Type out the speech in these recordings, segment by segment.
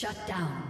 Shut down.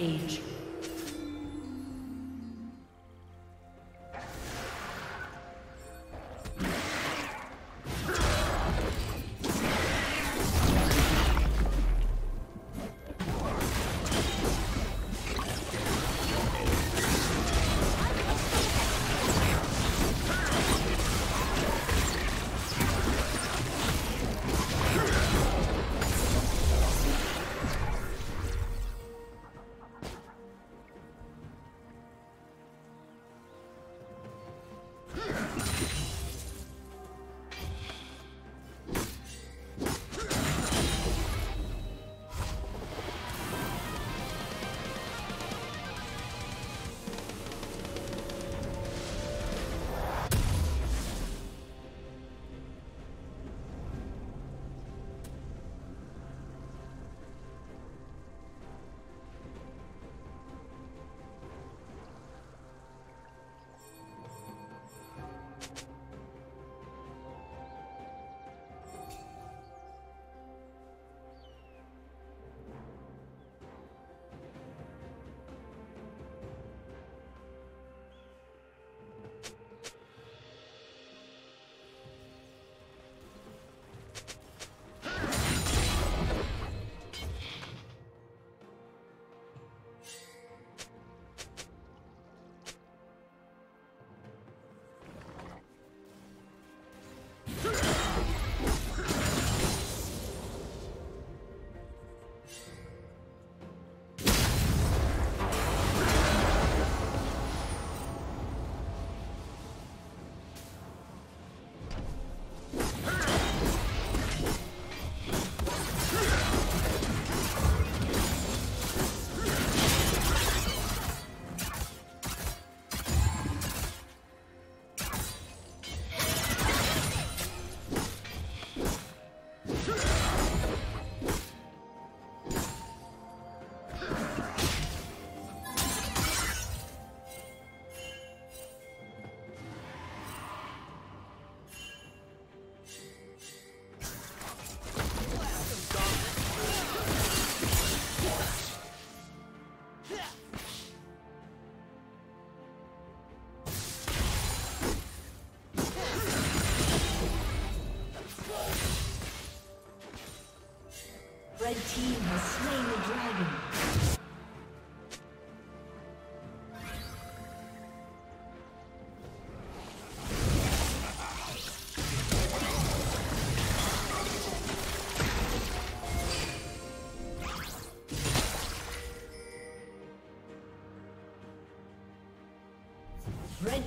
Rampage.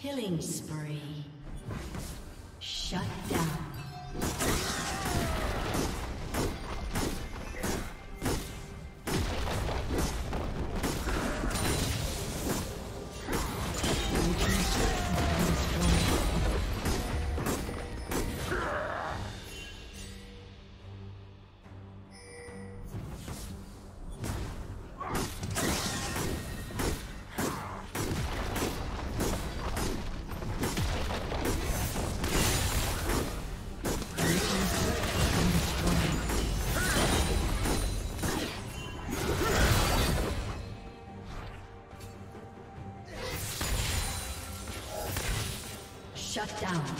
Killing spree. Shut down.